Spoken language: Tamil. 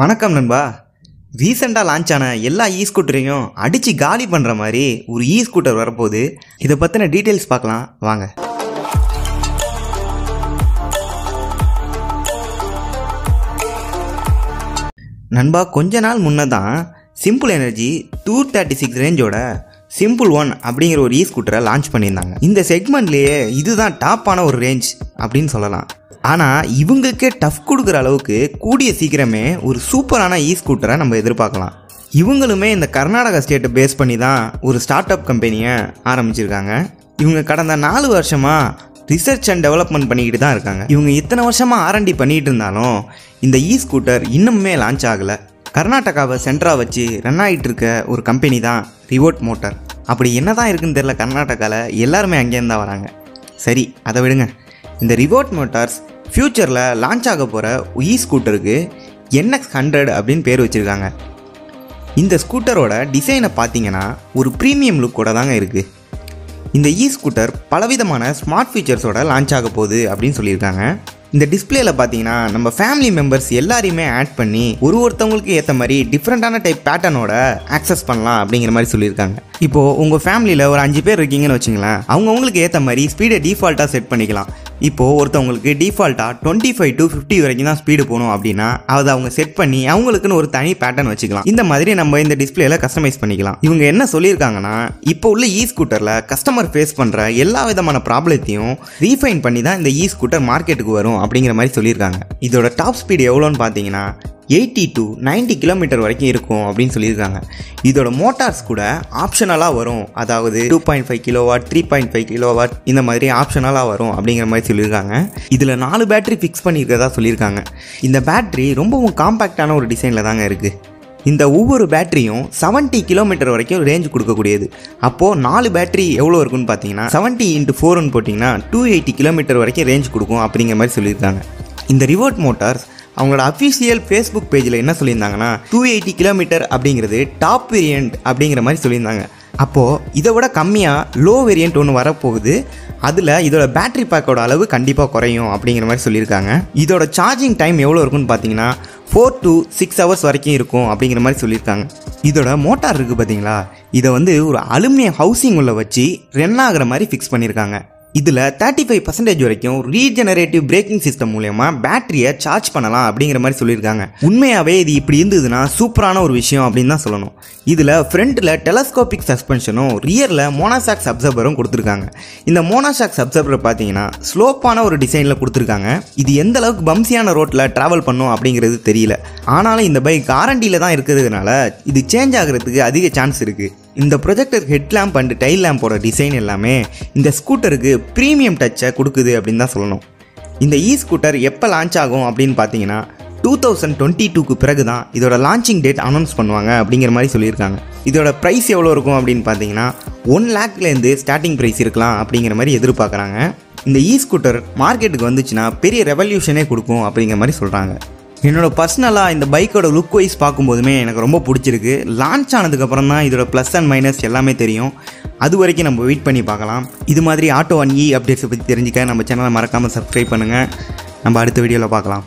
வணக்கம் நண்பா. ரீசெண்டாக லான்ச் ஆன எல்லா இ ஸ்கூட்டரையும் அடித்து காலி பண்ணுற மாதிரி ஒரு இ ஸ்கூட்டர் வரப்போகுது. இதை பற்றின டீட்டெயில்ஸ் பார்க்கலாம். வாங்க. நண்பா கொஞ்ச நாள் முன்னே தான் Simple Energy two thirty six ரேஞ்சோட simple one அப்படிங்கிற ஒரு இ ஸ்கூட்டரை லான்ச் பண்ணியிருந்தாங்க. இந்த செக்மெண்ட்லேயே இதுதான் டாப்பான ஒரு ரேஞ்ச் அப்படின்னு சொல்லலாம். ஆனால் இவங்களுக்கே டஃப் கொடுக்குற அளவுக்கு கூடிய சீக்கிரமே ஒரு சூப்பரான இ ஸ்கூட்டரை நம்ம எதிர்பார்க்கலாம். இவங்களுமே இந்த கர்நாடகா ஸ்டேட்டை பேஸ் பண்ணி தான் ஒரு ஸ்டார்ட் அப் கம்பெனியை ஆரம்பிச்சிருக்காங்க. இவங்க கடந்த நாலு வருஷமாக ரிசர்ச் அண்ட் டெவலப்மெண்ட் பண்ணிக்கிட்டு தான் இருக்காங்க. இவங்க இத்தனை வருஷமாக ஆர்என்டி பண்ணிகிட்டு இருந்தாலும் இந்த இ ஸ்கூட்டர் இன்னுமே லான்ச் ஆகலை. கர்நாடகாவை சென்டராக வச்சு ரன் ஆகிட்டு இருக்க ஒரு கம்பெனி தான் ரிவோட் மோட்டார் அப்படி என்ன தான் இருக்குன்னு தெரில கர்நாடகாவில் எல்லாருமே அங்கேருந்து தான் வராங்க. சரி அதை விடுங்க. இந்த ரிவோட் மோட்டார்ஸ் ஃப்யூச்சரில் லான்ச் ஆக போகிற இ ஸ்கூட்டருக்கு என்எக்ஸ் ஹண்ட்ரட் அப்படின்னு பேர் வச்சுருக்காங்க. இந்த ஸ்கூட்டரோட டிசைனை பார்த்தீங்கன்னா ஒரு ப்ரீமியம் லுக்கோட தாங்க இருக்குது இந்த e இ ஸ்கூட்டர் பலவிதமான ஸ்மார்ட் ஃபீச்சர்ஸோட லான்ச் ஆக போகுது அப்படின்னு சொல்லியிருக்காங்க. இந்த டிஸ்பிளேல பார்த்தீங்கன்னா நம்ம ஃபேமிலி மெம்பர்ஸ் எல்லாரையுமே ஆட் பண்ணி ஒரு ஒருத்தவங்களுக்கு ஏற்ற மாதிரி டிஃப்ரெண்ட்டான டைப் பேட்டர்னோட ஆக்சஸ் பண்ணலாம் அப்படிங்கிற மாதிரி சொல்லியிருக்காங்க. இப்போது உங்கள் ஃபேமிலியில் ஒரு அஞ்சு பேர் இருக்கீங்கன்னு வச்சுங்களேன் அவங்கவுங்களுக்கு ஏற்ற மாதிரி ஸ்பீடை டிஃபால்ட்டாக செட் பண்ணிக்கலாம். இப்போது ஒருத்தவங்களுக்கு டிஃபால்ட்டாக டுவெண்ட்டி ஃபைவ் டு ஃபிஃப்டி வரைக்கும் தான் ஸ்பீடு போகணும் அப்படின்னா அதை அவங்க செட் பண்ணி அவங்களுக்குன்னு ஒரு தனி பேட்டர்ன் வச்சுக்கலாம். இந்த மாதிரி நம்ம இந்த டிஸ்பிளேல கஸ்டமைஸ் பண்ணிக்கலாம். இவங்க என்ன சொல்லியிருக்காங்கன்னா இப்போ உள்ள இ ஸ்கூட்டரில் கஸ்டமர் ஃபேஸ் பண்ணுற எல்லா விதமான ப்ராப்ளத்தையும் ரீஃபைன் பண்ணி தான் இந்த இ ஸ்கூட்டர் மார்க்கெட்டுக்கு வரும் அப்படிங்கிற மாதிரி சொல்லியிருக்காங்க. இதோட டாப் ஸ்பீடு எவ்வளோன்னு பார்த்தீங்கன்னா எயிட்டி டு 90 கிலோமீட்டர் வரைக்கும் இருக்கும் அப்படின்னு சொல்லியிருக்காங்க. இதோட மோட்டார்ஸ் கூட ஆப்ஷனலாக வரும். அதாவது two point five kilo watt three point five kilo watt இந்த மாதிரி ஆப்ஷனலாக வரும் அப்படிங்கிற மாதிரி சொல்லியிருக்காங்க. இதில் நாலு பேட்டரி ஃபிக்ஸ் பண்ணியிருக்கிறதா சொல்லியிருக்காங்க. இந்த பேட்டரி ரொம்பவும் காம்பேக்டான ஒரு டிசைனில் தாங்க இருக்குது இந்த ஒவ்வொரு பேட்டரியும் 70 கிலோமீட்டர் வரைக்கும் ரேஞ்ச் கொடுக்கக்கூடியது. அப்போது நாலு பேட்டரி எவ்வளோ இருக்குன்னு பார்த்தீங்கன்னா 70 இன்ட்டு ஃபோர்னு போட்டிங்கன்னா டூ எயிட்டி கிலோமீட்டர் வரைக்கும் ரேஞ்ச் கொடுக்கும் அப்படிங்கிற மாதிரி சொல்லியிருக்காங்க. இந்த ரிவர்ட் மோட்டார்ஸ் அவங்களோட அஃபிஷியல் ஃபேஸ்புக் பேஜில் என்ன சொல்லியிருந்தாங்கன்னா டூ எயிட்டி கிலோமீட்டர் அப்படிங்கிறது டாப் வேரியன்ட் அப்படிங்கிற மாதிரி சொல்லியிருந்தாங்க. அப்போது இதை விட கம்மியாக லோ வேரியண்ட் ஒன்று வரப்போகுது. அதில் இதோட பேட்டரி பேக்கோட அளவு கண்டிப்பாக குறையும் அப்படிங்கிற மாதிரி சொல்லியிருக்காங்க. இதோட சார்ஜிங் டைம் எவ்வளோ இருக்குன்னு பார்த்தீங்கன்னா ஃபோர் டு சிக்ஸ் ஹவர்ஸ் வரைக்கும் இருக்கும் அப்படிங்கிற மாதிரி சொல்லியிருக்காங்க. இதோட மோட்டார் இருக்குது பார்த்தீங்களா இதை வந்து ஒரு அலுமினியம் ஹவுசிங் உள்ள வச்சு ரன் ஆகிற மாதிரி ஃபிக்ஸ் பண்ணியிருக்காங்க. இதில் தேர்ட்டி ஃபைவ் பர்சன்டேஜ் வரைக்கும் ரீஜெனரேட்டிவ் பிரேக்கிங் சிஸ்டம் மூலயமா பேட்டரியை சார்ஜ் பண்ணலாம் அப்படிங்கிற மாதிரி சொல்லியிருக்காங்க. உண்மையாகவே இது இப்படி இருந்ததுன்னா சூப்பரான ஒரு விஷயம் அப்படின்னு தான் சொல்லணும். இதில் ஃப்ரண்ட்டில் டெலஸ்கோபிக் சஸ்பென்ஷனும் ரியரில் மோனாசாக்ஸ் அப்சர்வரும் கொடுத்துருக்காங்க. இந்த மோனாசாக்ஸ் அப்சர்வர் பார்த்தீங்கன்னா ஸ்லோப்பான ஒரு டிசைனில் கொடுத்துருக்காங்க. இது எந்த அளவுக்கு பம்சியான ரோட்டில் ட்ராவல் பண்ணும் அப்படிங்கிறது தெரியல. ஆனாலும் இந்த பைக் ஆரண்டியில் தான் இருக்கிறதுனால இது சேஞ்ச் ஆகிறதுக்கு அதிக சான்ஸ் இருக்குது இந்த projector head lamp and tail லேம்போட design எல்லாமே இந்த ஸ்கூட்டருக்கு ப்ரீமியம் டச்சை கொடுக்குது அப்படின்னு தான் சொல்லணும். இந்த இ ஸ்கூட்டர் எப்போ லான்ச் ஆகும் அப்படின்னு பார்த்தீங்கன்னா டூ தௌசண்ட் டுவெண்ட்டி டூக்கு பிறகு தான் இதோட லான்ச்சிங் டேட் அனௌன்ஸ் பண்ணுவாங்க அப்படிங்கிற மாதிரி சொல்லியிருக்காங்க. இதோட ப்ரைஸ் எவ்வளோ இருக்கும் அப்படின்னு பார்த்தீங்கன்னா ஒன் லேக்லேருந்து ஸ்டார்டிங் ப்ரைஸ் இருக்கலாம் அப்படிங்கிற மாதிரி எதிர்பார்க்குறாங்க. இந்த இ ஸ்கூட்டர் மார்க்கெட்டுக்கு வந்துச்சுன்னா பெரிய ரெவல்யூஷனே கொடுக்கும் அப்படிங்கிற மாதிரி சொல்கிறாங்க என்னோட பர்சனலாக இந்த பைக்கோட லுக் வைஸ் பார்க்கும்போதுமே எனக்கு ரொம்ப பிடிச்சிருக்கு. லான்ச் ஆனதுக்கப்புறம் தான் இதோட ப்ளஸ் அண்ட் மைனஸ் எல்லாமே தெரியும். அது வரைக்கும் நம்ம வெயிட் பண்ணி பார்க்கலாம். இது மாதிரி ஆட்டோ அண்ட் இ அப்டேட்ஸை பற்றி தெரிஞ்சுக்க நம்ம சேனலை மறக்காமல் சப்ஸ்கிரைப் பண்ணுங்கள் நம்ம அடுத்த வீடியோவில் பார்க்கலாம்.